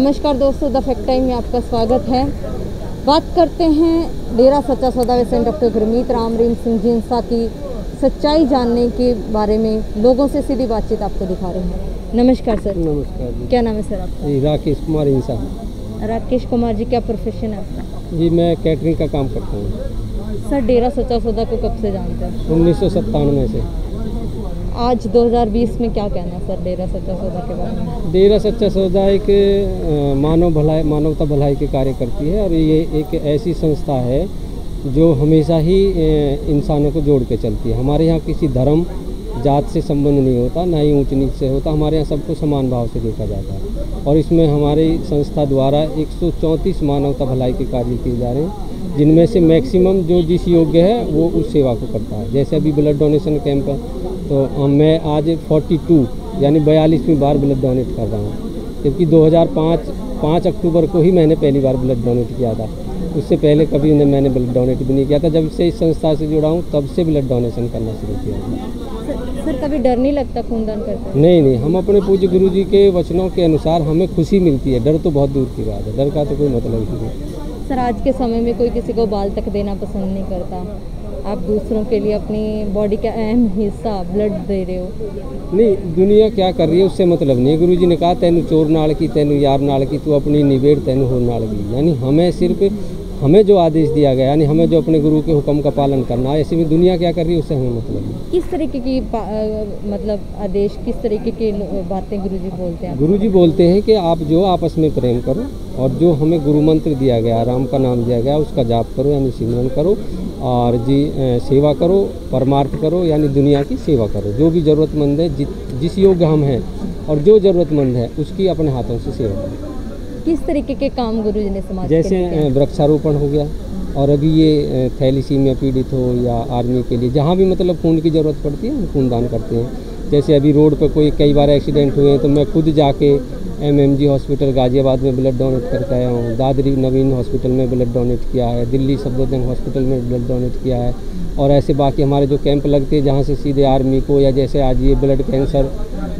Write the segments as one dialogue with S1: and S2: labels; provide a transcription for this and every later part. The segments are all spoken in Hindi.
S1: नमस्कार दोस्तों द फैक्ट टाइम में आपका स्वागत है। बात करते हैं डेरा सच्चा सौदा वैसे डॉक्टर गुरमीत राम रीम सिंह जिनसा की सच्चाई जानने के बारे में लोगों से सीधी बातचीत आपको दिखा रहे हैं। नमस्कार सर।
S2: नमस्कार जी।
S1: क्या नाम है सर आपका?
S2: राकेश कुमार इंसा
S1: राकेश कुमार जी क्या प्रोफेशन है आपका?
S2: जी मैं कैटरिंग का काम करता हूँ।
S1: सर डेरा सच्चा सौदा को कब से जानते हैं?
S2: उन्नीस सौ सत्तानवे से।
S1: आज 2020 में क्या कहना है, सर, डेरा सच्चा सौदा के बारे में?
S2: डेरा सच्चा सौदा एक मानव भलाई, मानवता भलाई के कार्य करती है और ये एक ऐसी संस्था है जो हमेशा ही इंसानों को जोड़ के चलती है। हमारे यहाँ किसी धर्म जात से संबंध नहीं होता, ना ही ऊंच नीच से होता। हमारे यहाँ सबको समान भाव से देखा जाता है। और इसमें हमारी संस्था द्वारा 134 मानवता भलाई के कार्य किए जा रहे हैं, जिनमें से मैक्सिमम जो जिस योग्य है, वो उस सेवा को करता है। जैसे अभी ब्लड डोनेशन कैंप है तो मैं आज 42 यानी बयालीसवीं बार ब्लड डोनेट कर रहा हूँ। जबकि 2005 5 अक्टूबर को ही मैंने पहली बार ब्लड डोनेट किया था। उससे पहले कभी उन्हें मैंने ब्लड डोनेट भी नहीं किया था। जब से इस संस्था से जुड़ा हूँ, तब से ब्लड डोनेशन करना शुरू किया है
S1: सर कभी डर नहीं लगता खूनदान करते?
S2: नहीं नहीं हम अपने पूज्य गुरु जी के वचनों के अनुसार हमें खुशी मिलती है। डर तो बहुत दूर की बात है। डर का तो कोई मतलब ही नहीं।
S1: सर आज के समय में कोई किसी को बाल तक देना पसंद नहीं करता। आप दूसरों के लिए अपनी बॉडी का अहम हिस्सा ब्लड दे रहे हो।
S2: नहीं दुनिया क्या कर रही है उससे मतलब नहीं गुरु जी ने कहा तेन चोर नाल की तेन यार नाल की तू अपनी निबेड़ तेनु हो नाल की। यानी हमें सिर्फ़ हमें जो आदेश दिया गया यानी हमें जो अपने गुरु के हुक्म का पालन करना है ऐसे में दुनिया क्या कर रही है उससे हमें मतलब
S1: किस तरीके की मतलब आदेश किस तरीके की बातें गुरु जी बोलते हैं?
S2: गुरु जी बोलते हैं कि आप जो आपस में प्रेम करो और जो हमें गुरु मंत्र दिया गया राम का नाम दिया गया उसका जाप करो यानी सिमरन करो और जी सेवा करो परमार्थ करो यानी दुनिया की सेवा करो। जो भी ज़रूरतमंद है जिस योग्य हम हैं और जो ज़रूरतमंद है उसकी अपने हाथों से सेवा करो।
S1: किस तरीके के काम गुरु जी ने समाज
S2: जैसे वृक्षारोपण हो गया और अभी ये थैलीसीमिया पीड़ित हो या आर्मी के लिए जहाँ भी मतलब खून की ज़रूरत पड़ती है हम खूनदान करते हैं। जैसे अभी रोड पर कोई कई बार एक्सीडेंट हुए हैं तो मैं खुद जाके एमएमजी हॉस्पिटल गाजियाबाद में ब्लड डोनेट करके आया हूँ। दादरी नवीन हॉस्पिटल में ब्लड डोनेट किया है। दिल्ली सफदरजंग हॉस्पिटल में ब्लड डोनेट किया है। और ऐसे बाकी हमारे जो कैंप लगते हैं, जहाँ से सीधे आर्मी को या जैसे आज ये ब्लड कैंसर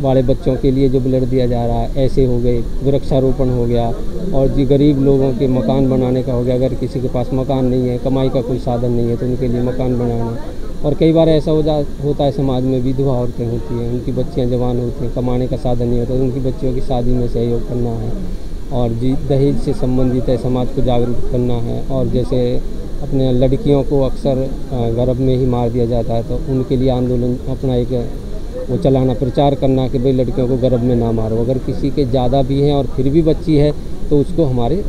S2: वाले बच्चों के लिए जो ब्लड दिया जा रहा है, ऐसे हो गए, वृक्षारोपण हो गया, और जी गरीब लोगों के मकान बनाने का हो गया, अगर किसी के पास मकान नहीं है, कमाई का कोई साधन नहीं है तो उनके लिए मकान बनाना। और कई बार ऐसा हो जा, होता है समाज में, विधवा औरतें होती हैं, उनकी बच्चियाँ जवान होती हैं, कमाने का साधन नहीं होता तो उनकी बच्चियों की शादी में सहयोग करना है, और जी दहेज से संबंधित है, समाज को जागरूक करना है, और जैसे अपने लड़कियों को अक्सर गर्भ में ही मार दिया जाता है तो उनके लिए आंदोलन अपना एक, वो चलाना, प्रचार करना कि भाई लड़कियों को गर्भ में ना मारो। अगर किसी के ज़्यादा भी हैं और फिर भी बच्ची है तो उसको हमारे